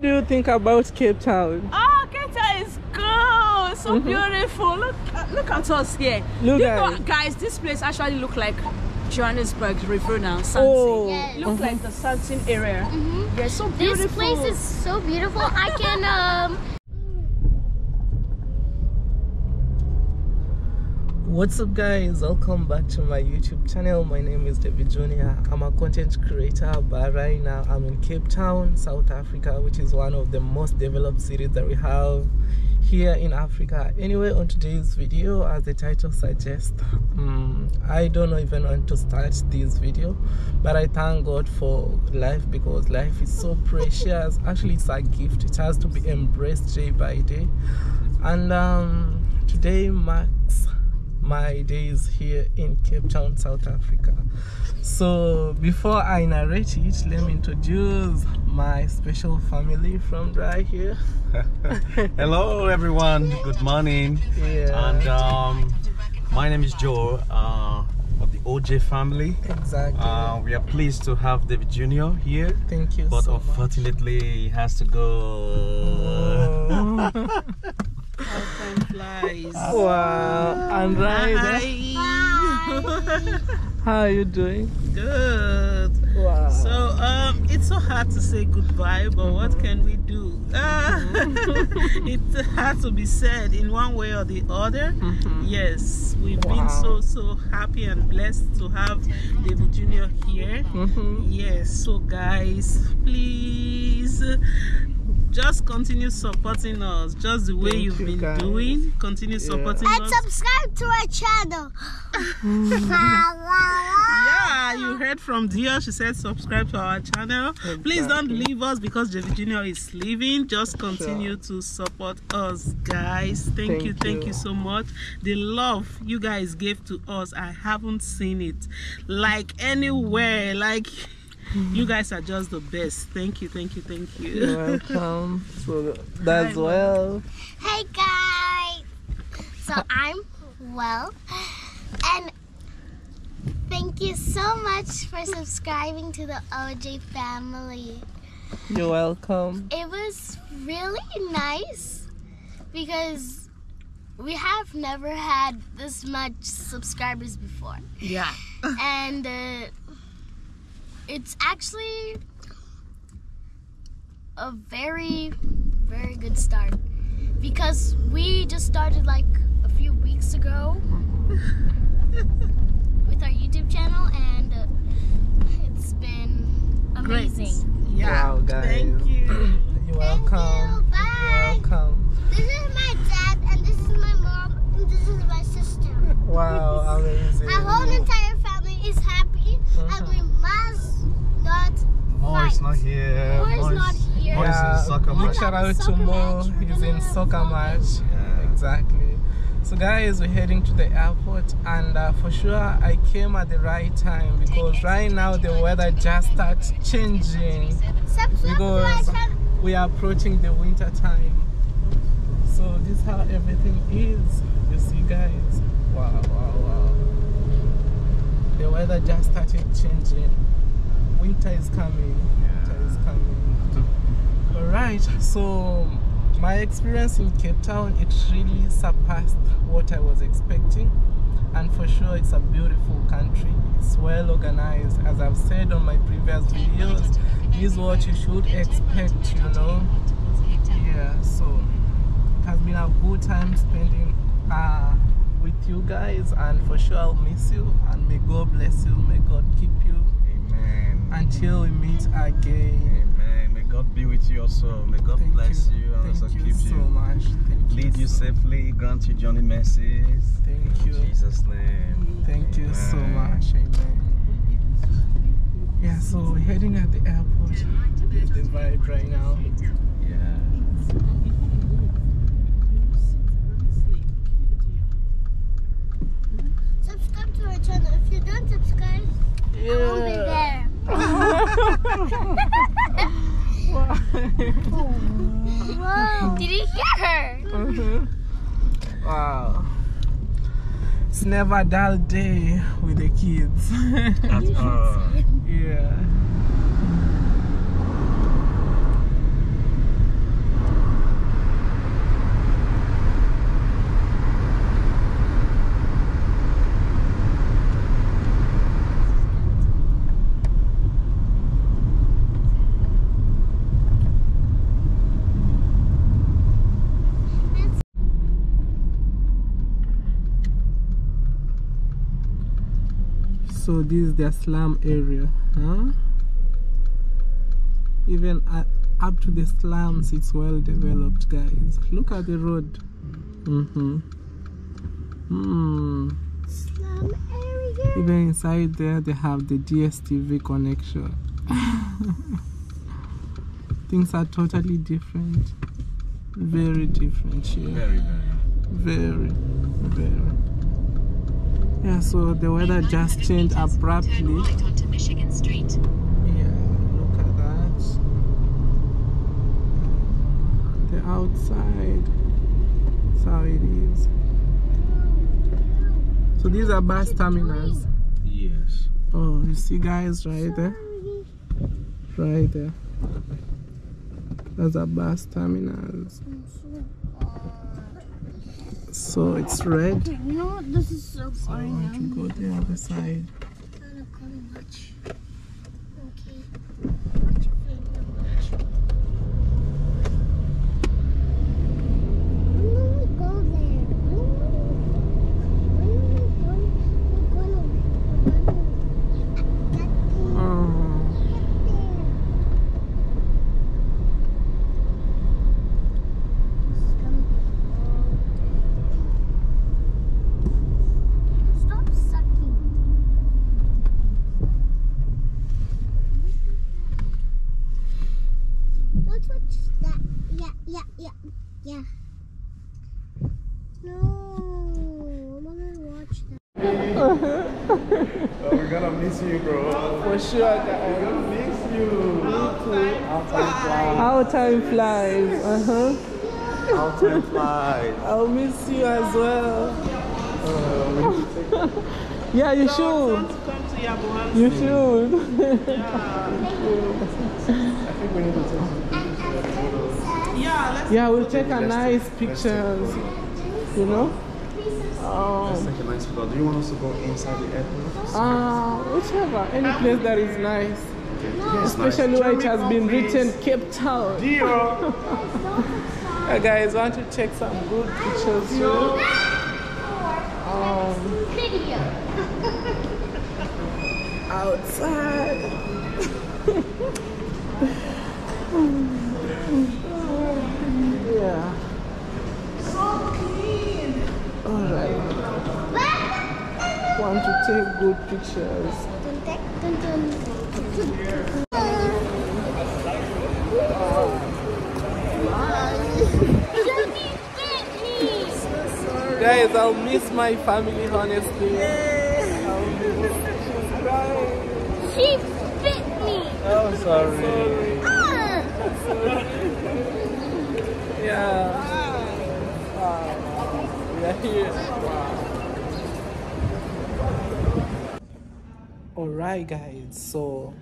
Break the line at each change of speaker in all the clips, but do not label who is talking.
do you think about Cape Town?
Oh, Cape Town is good. So mm -hmm. beautiful. Look, uh, look at us here.
Look
you
guys.
know, guys, this place actually look like Johannesburg River now. Santi.
Oh,
Yes.
Look
Mhm.
like the Sandton area.
Mhm.
They're so beautiful.
This place is so beautiful. I can um
What's up guys? Welcome back to my YouTube channel. My name is Davy Junior. I'm a content creator but right now I'm in Cape Town, South Africa which is one of the most developed cities that we have here in Africa. Anyway, on today's video as the title suggests, um, I don't know even want to start this video but I thank God for life because life is so precious. Actually it's a gift. It has to be embraced day by day. And um, today marks my days here in Cape Town, South Africa. So before I narrate it, let me introduce my special family from right here.
Hello everyone, good morning.
Yeah.
And um, my name is Joe uh, of the OJ family.
exactly.
Uh, we are pleased to have Davy Jr. here,
Thank you
but
so much.
unfortunately he has to go.
Oh.
Time flies.
wow. And right there, how are you doing?
Good.
Wow.
So um, it's so hard to say goodbye, but what can we do? Uh, it had to be said in one way or the other.
Mhm.
Yes, we've
Wow.
been so so happy and blessed to have Davy Jr. here.
Mhm.
Yes, so guys, please just continue supporting us just the way
Thank
you've
you,
been
guys.
doing. Continue
Yeah.
supporting
and
us.
subscribe to our channel.
Yeah, you heard from Dia. She said subscribe to our channel. Please don't leave us because Davy Jr. is leaving. Just continue to support us, guys. Thank,
Thank
you, thank
you.
you so much. The love you guys gave to us, I haven't seen it like anywhere. Like you guys are just the best. Thank you, thank you, thank you.
You're welcome. So that's
Hi,
well.
Hey guys. So I'm well and thank you so much for subscribing to the OJ family.
You're welcome.
It was really nice because we have never had this much subscribers before.
Yeah.
and uh, it's actually a very very good start because we just started like a few weeks ago with our youtube channel and uh, it's been
Great.
amazing
Yeah.
Wow, guys.
Thank you.
You're welcome.
you. Bye.
You're welcome.
this is my dad and this is my mom and this is my sister
Wow, amazing.
our whole entire family is happy and
Mhm.
we must not
Mo is
fight.
not here.
Mo is
Mo
not here.
Mo is in
Yeah,
soccer
big shout out to
Soccer
Mo.
match.
He's in soccer match.
Yeah.
Exactly. So guys, we're heading to the airport, and uh, for sure I came at the right time because right now the weather just starts changing
Subscribe to my
because we are approaching the winter time. So this is how everything is. You see, guys. Wow, wow, wow. The weather just started changing. Winter is coming. Winter is coming. All right. So my experience in Cape Town it really surpassed what I was expecting, and for sure it's a beautiful country. It's well organized, as I've said on my previous videos. This is what you should expect, you know. Yeah. So it has been a good time spending uh, with you guys, and for sure I'll miss you. And may God bless you. May God keep you
Amen.
until we meet again.
Amen. May God be with you also. May God
Thank
bless
you.
you, and
Thank
also
you
keep
so
you.
much. Thank
Lead you
so-
safely, grant you journey mercies.
Thank you.
In Jesus' name.
Thank you so much. Amen. Yeah, so we're heading at the airport. There's the vibe right now.
Yeah.
Subscribe to our channel. If you don't subscribe, I won't be there. Whoa. Did you hear her?
Mhm. Wow. It's never a dull day with the kids.
That's uh,
yeah. So this is their slum area, huh? Even at, up to the slums, it's well developed, guys. Look at the road. Mm-hmm. Mm.
Slum area.
Even inside there, they have the DSTV connection. Things are totally different. Very different here.
Very, very.
Very, very. Yeah, so the weather just changed abruptly.
Right onto Michigan Street.
Yeah, look at that. The outside. That's how it is. So these are bus terminals.
Yes.
Oh, you see guys right there? Right there. Those are bus terminals. So it's red.
You know what? This is so
So I want um,
to
go the other side.
I'm gonna watch. Okay. Watch your favorite watch. When will we go there? When will we- when will we go? We're gonna- we're gonna- Get there.
Oh.
Stop sucking. Let's watch that. Yeah, yeah, yeah, yeah. No, I'm gonna watch that.
we're gonna miss you, bro.
For sure, guys.
miss you.
How time flies. Uh huh.
How time flies.
I'll miss you as well. yeah, you should.
To come to Yabuham.
You should.
Yeah, let's
yeah, we'll take a nice pictures. You know. Oh.
Let's take a nice photo. Do you want us to go inside the airport?
Ah, whichever. Any place that is nice.
Yes,
Especially where it has been written Cape Town. Yeah, guys, want to take some good pictures here. Um, outside. yeah. Alright. Want to take good pictures. Guys, I'll miss my family, honestly. I'll
She bit me.
Oh, sorry.
Ah.
Yeah. Wow. Alright, guys, so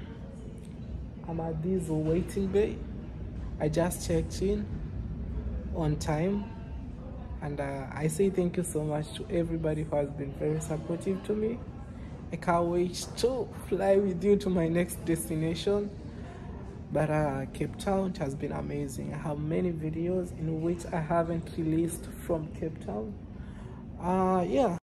I'm at this waiting bay. I just checked in on time, and uh, I say thank you so much to everybody who has been very supportive to me. I can't wait to fly with you to my next destination. But uh, Cape Town has been amazing. I have many videos in which I haven't released from Cape Town. Uh, yeah.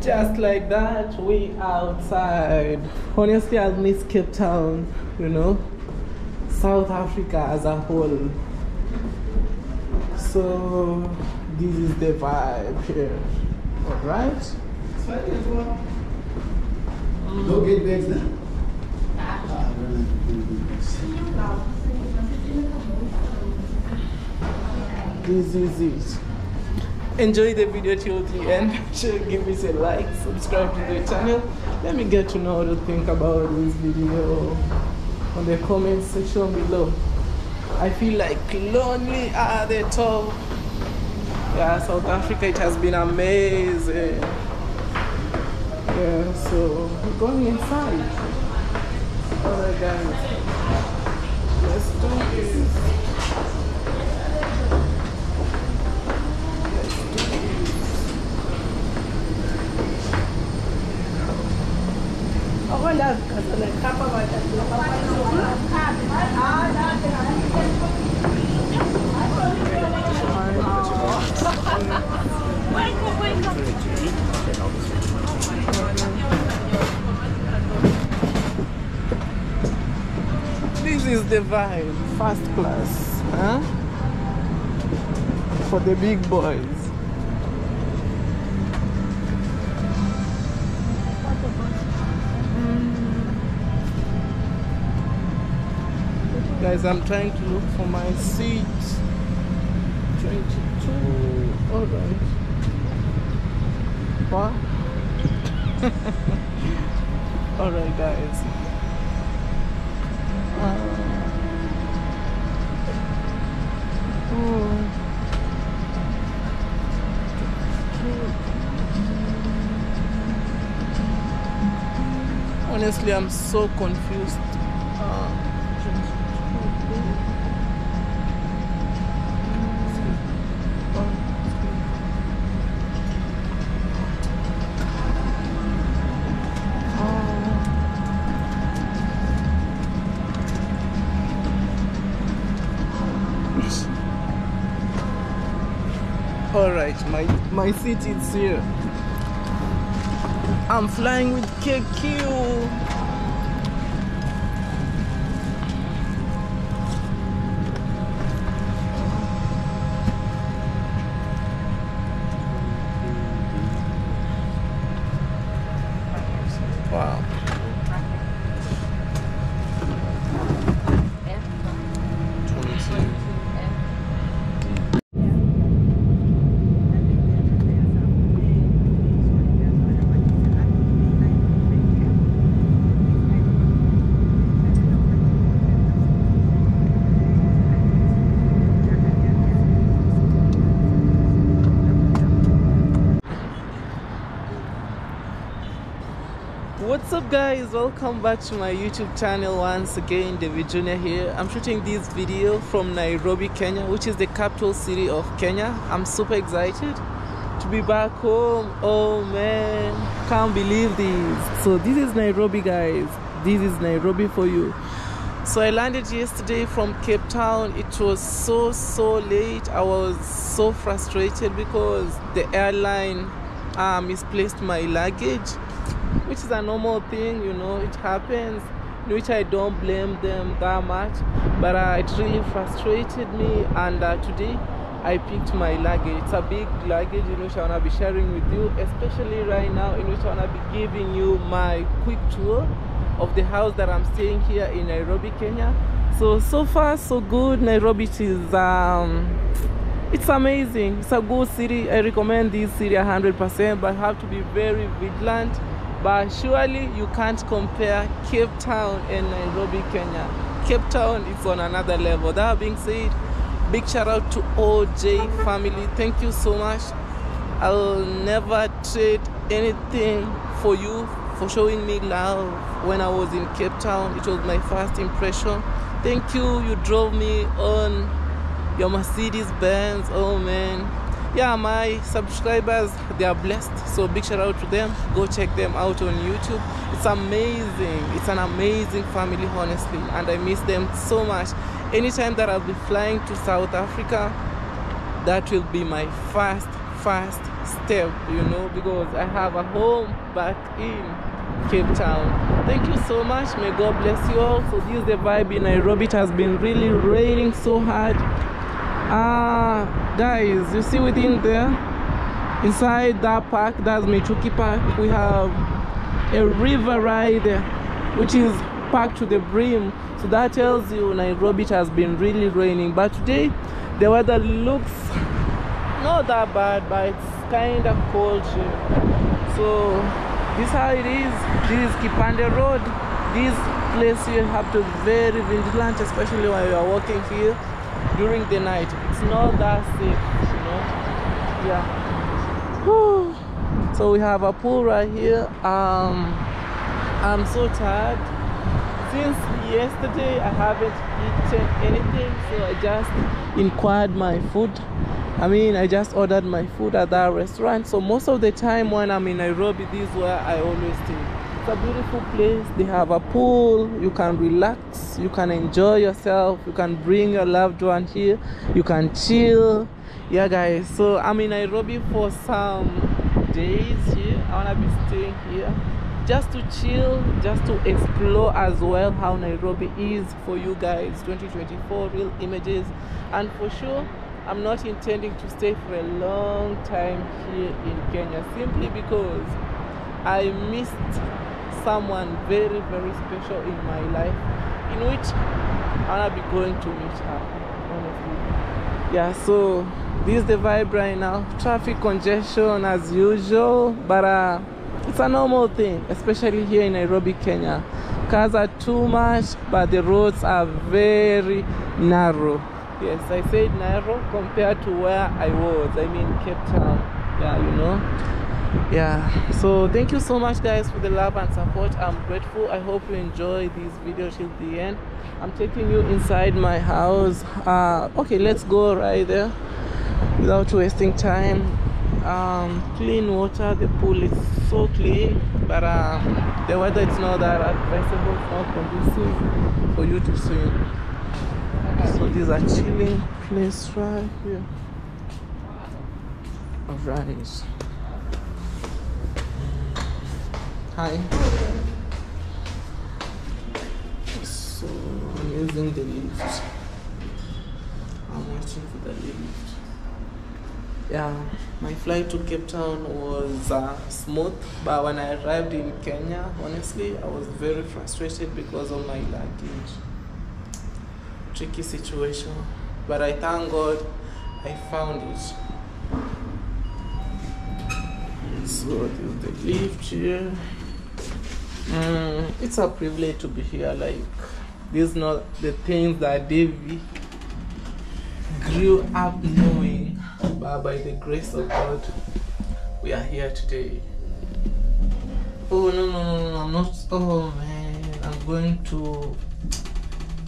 Just like that, we outside. Honestly, I miss Cape Town, you know, South Africa as a whole. So, this is the vibe here. Alright?
No gate bags now.
this is it enjoy the video till the end. Sure give us a like subscribe to the channel. Let me get to know what you think about this video on the comment section below. I feel like lonely at the top. Yeah south africa it has been amazing. Yeah so we're going inside. All right guys. Let's do this This is the vibe, first class, huh? For the big boys. Guys, I'm trying to look for my seat. 22. Alright. What? Alright, guys. Uh, oh. Honestly, I'm so confused. All right, my my seat is here. I'm flying with KQ. Wow. Twenty-two. What's guys? Welcome back to my YouTube channel once again, Davy Junior here. I'm shooting this video from Nairobi, Kenya, which is the capital city of Kenya. I'm super excited to be back home. Oh man, can't believe this. So this is Nairobi guys. This is Nairobi for you. So I landed yesterday from Cape Town. It was so so late. I was so frustrated because the airline uh, misplaced my luggage which is a normal thing, you know, it happens, which I don't blame them that much, but uh, it really frustrated me. And uh, today I picked my luggage. It's a big luggage in which I want to be sharing with you, especially right now, in which I want to be giving you my quick tour of the house that I'm staying here in Nairobi, Kenya. So, so far, so good. Nairobi is um, it's amazing it's a good city i recommend this city 100% but have to be very vigilant but surely you can't compare cape town and nairobi kenya. Cape town is on another level. That being said big shout out to oj family. Thank you so much. I'll never trade anything for you for showing me love when i was in cape town. It was my first impression. Thank you. You drove me on your Mercedes Benz. Oh man, yeah, my subscribers they are blessed. So big shout out to them. Go check them out on YouTube. It's amazing. It's an amazing family, honestly, and I miss them so much. Anytime that I'll be flying to South Africa, that will be my first first step, you know, because I have a home back in Cape Town. Thank you so much. May God bless you all. So this is the vibe in Nairobi. It has been really raining so hard. Ah, guys, you see within there, inside that park, that's Michuki Park, we have a river ride which is packed to the brim. So that tells you Nairobi has been really raining. But today, the weather looks not that bad, but it's kind of cold. So this is how it is. This is Kipande Road. This place you have to be very vigilant, especially when you are walking here during the night. It's not that safe, you know. Yeah. So we have a pool right here. Um, I'm so tired. Since yesterday, I haven't eaten anything, so I just inquired my food. I mean, I just ordered my food at that restaurant. So most of the time when I'm in Nairobi, this is where I always stay. It's a beautiful place. They have a pool. You can relax. You can enjoy yourself. You can bring your loved one here. You can chill. Yeah, guys. So I'm in Nairobi for some days here. I wanna be staying here. just to chill, just to explore as well how Nairobi is for you guys. 2024 real images, and for sure, I'm not intending to stay for a long time here in Kenya simply because I missed someone very, very special in my life, in which I'll be going to meet her. Honestly, yeah. So this is the vibe right now. Traffic congestion as usual, but uh, it's a normal thing, especially here in Nairobi, Kenya. Cars are too much, but the roads are very narrow. Yes, I said narrow compared to where I was. I mean Cape Town. Yeah, you know. Yeah. So thank you so much, guys, for the love and support. I'm grateful. I hope you enjoy this video till the end. I'm taking you inside my house. Uh, okay, let's go right there without wasting time um, clean water the pool is so clean but um, the weather is not that advisable not conducive for you to swim so this is a chilling place right here all right hi. So i'm using the lift i'm waiting for the lift yeah my flight to cape town was uh, smooth but when i arrived in kenya honestly i was very frustrated because of my luggage. Tricky situation but i thank god i found it. So there's the lift here mm, it's a privilege to be here like these not the things that Davy grew up knowing but by the grace of God, we are here today. Oh no no no no! I'm not. Oh man, I'm going to.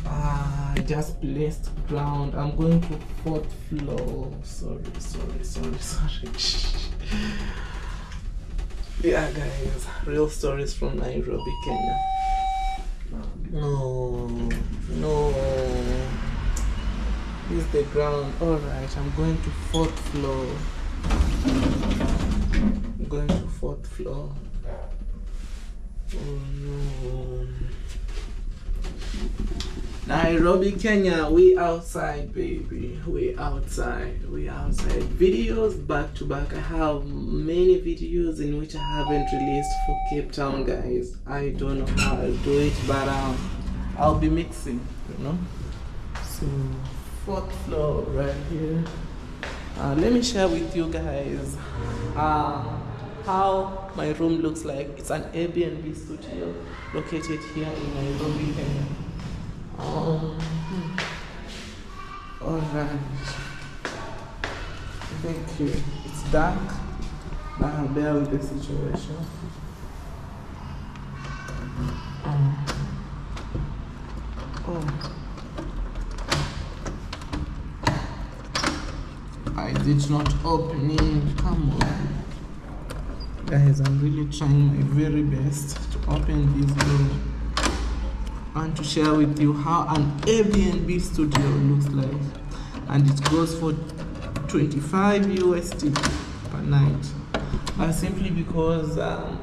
Ah, just placed ground. I'm going to fourth floor. Sorry, sorry, sorry, sorry. yeah, guys, real stories from Nairobi, Kenya. No, no. This is the ground. Alright, I'm going to fourth floor. I'm going to fourth floor. Oh no. Nairobi, Kenya, we outside, baby. We outside. We outside. Videos back to back. I have many videos in which I haven't released for Cape Town, guys. I don't know how I'll do it, but um, I'll be mixing, you know. So fourth floor right here. Uh, let me share with you guys uh, how my room looks like. It's an Airbnb studio located here in Nairobi, Kenya. Um, all right. Thank you. It's dark. Uh, bear with the situation. Oh. I did not open it. Come on. Guys, I'm really trying my very best to open this door and to share with you how an Airbnb studio looks like. And it goes for 25 USD per night. Simply because um,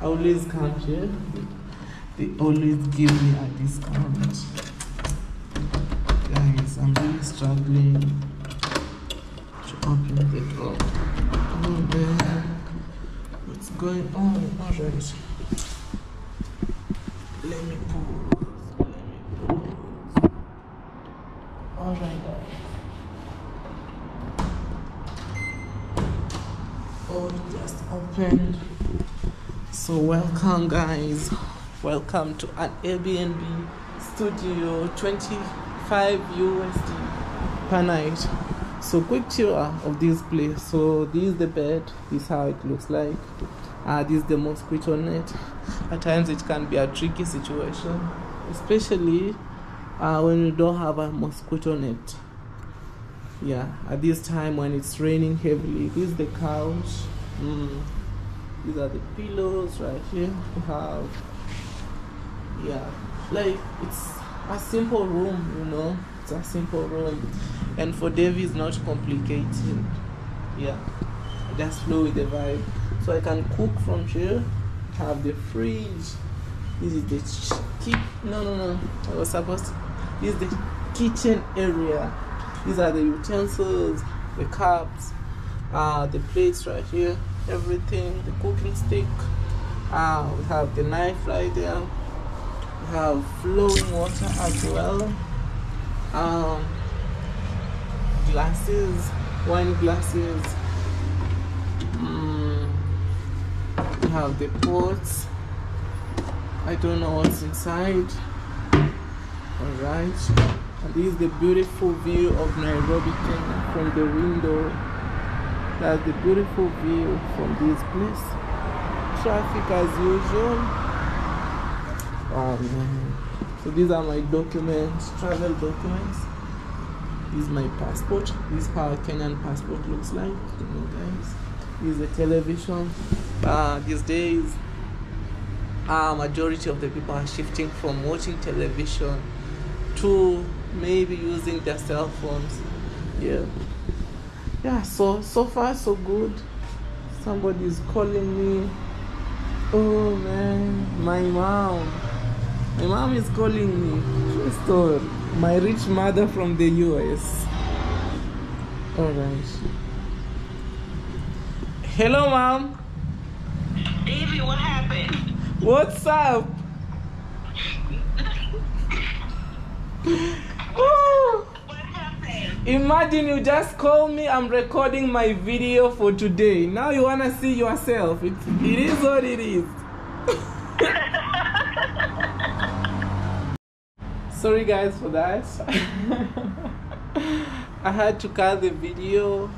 I always come here, they always give me a discount. Guys, I'm really struggling to open the door. Oh man, what's going on? Alright. Let me pause. Let me pause. Alright, guys. Oh, it just opened. So welcome guys. Welcome to an Airbnb studio 25 USD per night. So quick tour of this place. So this is the bed, this is how it looks like. Uh, this is the mosquito net. At times it can be a tricky situation, especially uh, when you don't have a mosquito net yeah at this time when it's raining heavily this is the couch mm. These are the pillows right here we have yeah like it's a simple room you know it's a simple room and for Davy it's not complicated yeah just flow with the vibe so I can cook from here have the fridge. This is the keep. No, no, no. I was supposed to. This is the kitchen area. These are the utensils, the cups, uh, the plates right here, everything, the cooking stick. Uh, we have the knife right there. We have flowing water as well. Um, glasses, wine glasses. Mm, we have the pots. I don't know what's inside. Alright. And this is the beautiful view of Nairobi, Kenya from the window. That's the beautiful view from this place. Traffic as usual. Man. So these are my documents, travel documents. This is my passport. This is how a Kenyan passport looks like. You know, guys. This is the television. Uh, these days, uh, majority of the people are shifting from watching television to maybe using their cell phones. Yeah. Yeah, so so far so good. Somebody's calling me. Oh man, my mom. My mom is calling me. True story. My rich mother from the US. Alright. Hello mom.
Davey, what happened?
What's up? Imagine you just call me, I'm recording my video for today. Now you wanna see yourself. It, it is what it is. Sorry guys for that. I had to cut the video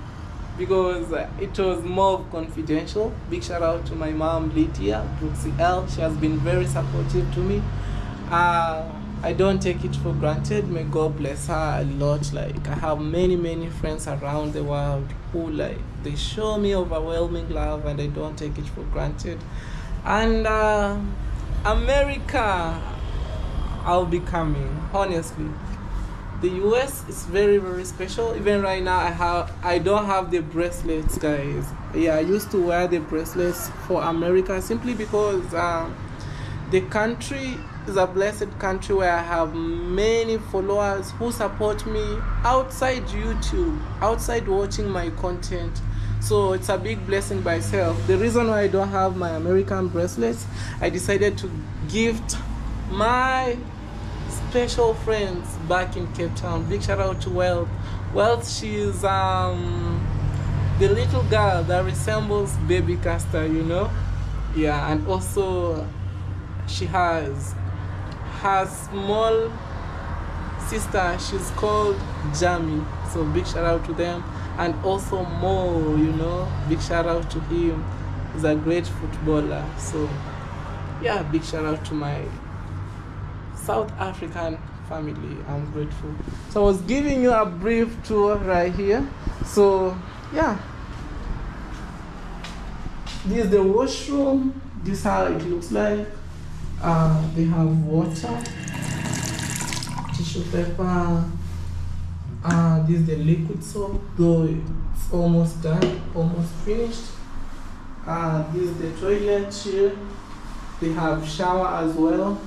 because it was more confidential. Big shout out to my mom Lydia Brooksy L. She has been very supportive to me. Uh, I don't take it for granted. May God bless her a lot. Like I have many many friends around the world who like they show me overwhelming love, and I don't take it for granted. And uh, America, I'll be coming honestly the US is very very special. Even right now, I have I don't have the bracelets, guys. Yeah, I used to wear the bracelets for America simply because um, the country is a blessed country where I have many followers who support me outside YouTube, outside watching my content. So it's a big blessing by itself. The reason why I don't have my American bracelets, I decided to gift my special friends back in Cape Town. Big shout out to Wealth. Wealth, she's um the little girl that resembles Baby Castor, you know? Yeah, and also she has her small sister, she's called Jamie. So big shout out to them. And also Mo, you know, big shout out to him. He's a great footballer. So yeah, big shout out to my South African family. I'm grateful. So I was giving you a brief tour right here. So yeah, this is the washroom. This is how it looks like. Uh, they have water, tissue paper. Uh, this is the liquid soap, though it's almost done, almost finished. Uh, this is the toilet here. They have shower as well.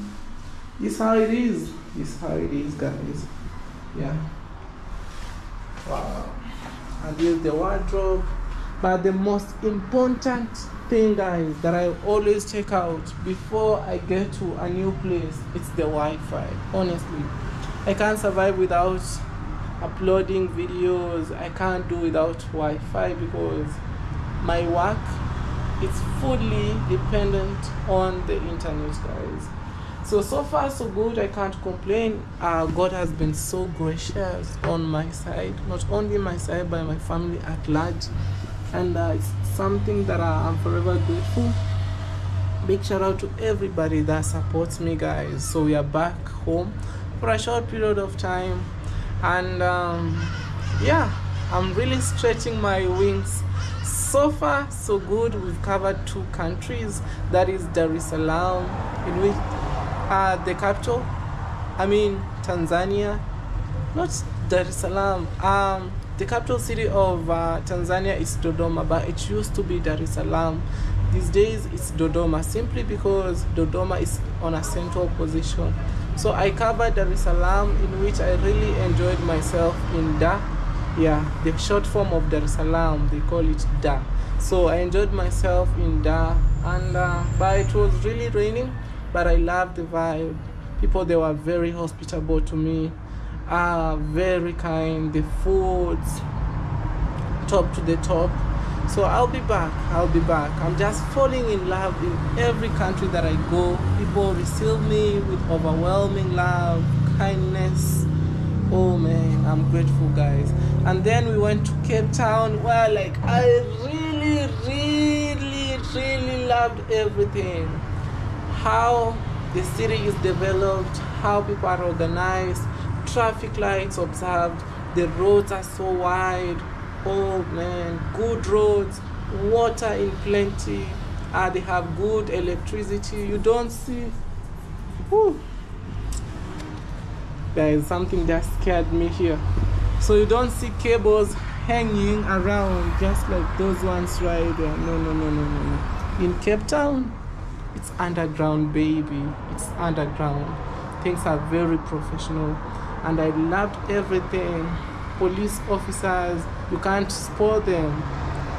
This is how it is. This is how it is, guys. Yeah. Wow. And this is the wardrobe. But the most important thing, guys, that I always check out before I get to a new place, it's the Wi-Fi. Honestly, I can't survive without uploading videos. I can't do without Wi-Fi because my work it's fully dependent on the internet, guys. So so far so good. I can't complain. Uh, God has been so gracious on my side, not only my side, but my family at large, and uh, it's something that I am forever grateful. Big shout out to everybody that supports me, guys. So we are back home for a short period of time, and um, yeah, I'm really stretching my wings. So far, so good. We've covered two countries. That is Dar es Salaam, in which uh, the capital. I mean Tanzania, not Dar es Salaam. Um, the capital city of uh, Tanzania is Dodoma, but it used to be Dar es Salaam. these days it's Dodoma simply because Dodoma is on a central position. So I covered Dar es Salaam, in which I really enjoyed myself in Dar. Yeah, the short form of Dar es Salaam, they call it Dar. So I enjoyed myself in Dar, and uh, but it was really raining, but I loved the vibe. People they were very hospitable to me, uh, very kind. The foods, top to the top. So I'll be back. I'll be back. I'm just falling in love in every country that I go. People receive me with overwhelming love, kindness. Oh man, I'm grateful, guys. And then we went to Cape Town where, like, I really, really, really loved everything. How the city is developed, how people are organized, traffic lights observed, the roads are so wide. Oh man. Good roads. Water in plenty. Uh, they have good electricity. You don't see. Whew. there is something that scared me here. So you don't see cables hanging around just like those ones right there. No no no no no no. In cape town it's underground baby. It's underground. Things are very professional and i loved everything. Police officers you can't spot them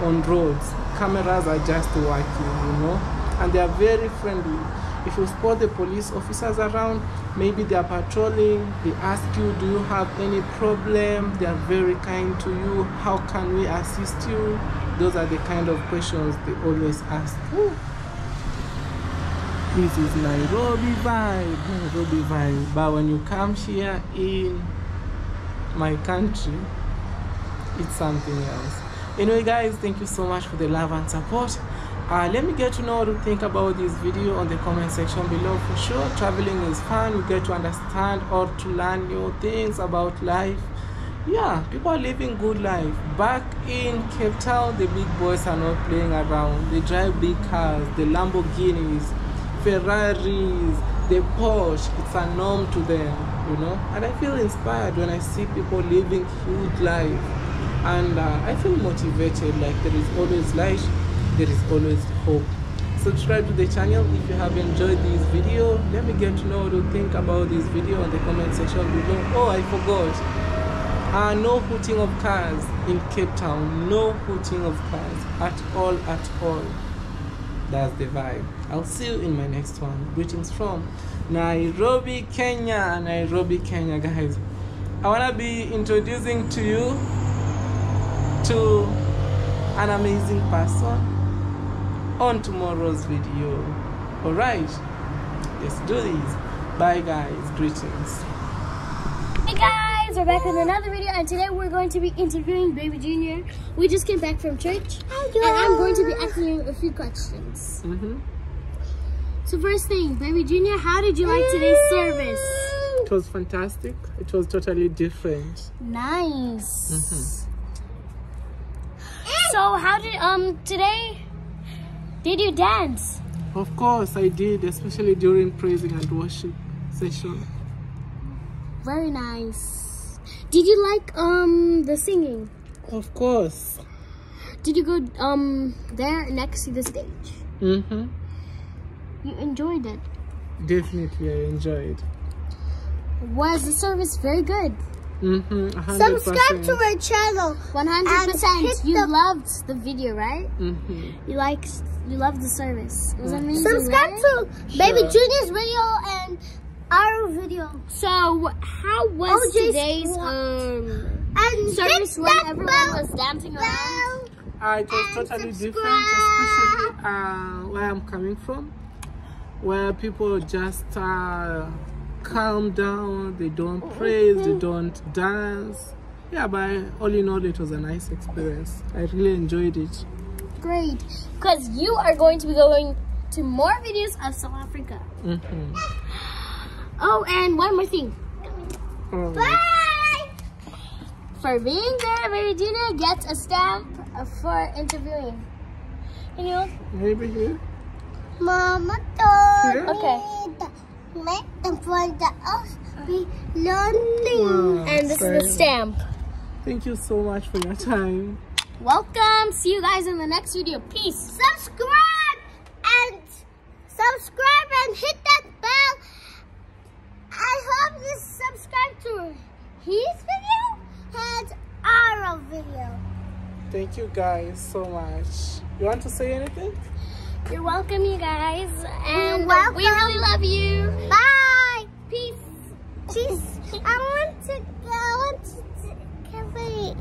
on roads. Cameras are just working you know? And they are very friendly. If you spot the police officers around maybe they are patrolling they ask you do you have any problem? They are very kind to you. How can we assist you? Those are the kind of questions they always ask this is nairobi vibe. Nairobi vibe. But when you come here in my country it's something else. Anyway guys thank you so much for the love and support. Uh, let me get to know what you think about this video on the comment section below for sure. Traveling is fun. You get to understand or to learn new things about life. Yeah people are living good life. Back in cape town the big boys are not playing around. They drive big cars. The lamborghinis ferraris the porsche it's a norm to them you know? And i feel inspired when i see people living huge life. And uh, i feel motivated like there is always light there is always hope. Subscribe to the channel if you have enjoyed this video. Let me get to know what you think about this video in the comment section below. Oh i forgot. Uh, no hooting of cars in cape town. No hooting of cars at all at all that's the vibe. I'll see you in my next one. Greetings from nairobi kenya. Nairobi kenya guys. I want to be introducing to you to an amazing person on tomorrow's video. All right. Let's do this. Bye guys. Greetings.
Hey guys, we're back with another video and today we're going to be interviewing Baby Junior. We just came back from church and I'm going to be asking you a few questions.
mm-hmm.
So first thing, Baby Junior, how did you like today's service?
it was fantastic it was totally different
Nice. So how did um today did you dance?
of course i did especially during praising and worship session
Very nice. Did you like um the singing?
of course
Did you go um there next to the stage?
mm-hmm.
You enjoyed it.
definitely i enjoyed
Was the service very good?
mm-hmm.
Subscribe to our channel.
100%. You
the-
loved the video, right?
mm-hmm.
You liked you loved the service. It was amazing.
Subscribe
right?
to Baby
Sure.
Junior's video and our video.
So how was
OJ
today's
Squad.
um
And
service when everyone
bell.
was dancing around?
Uh, it was
And
totally different, especially uh, where I'm coming from, where people just uh, calm down, they don't praise, they don't dance. Yeah, but all in all, it was a nice experience. I really enjoyed it.
Great. Because you are going to be going to more videos of South Africa.
Mm-hmm.
Oh, and one more thing.
Oh,
Bye! For being there, Baby Junior gets a stamp for interviewing. You?
maybe here.
Mama told
Okay.
me that let them find us be lonely.
Wow,
And this is the stamp.
Thank you so much for your time.
Welcome. See you guys in the next video. Peace.
Subscribe
you guys so much. You want to say anything?
You're welcome, you guys. And
welcome.
we really love you.
Bye.
Peace.
Cheese. I want to go. I want to. Can we?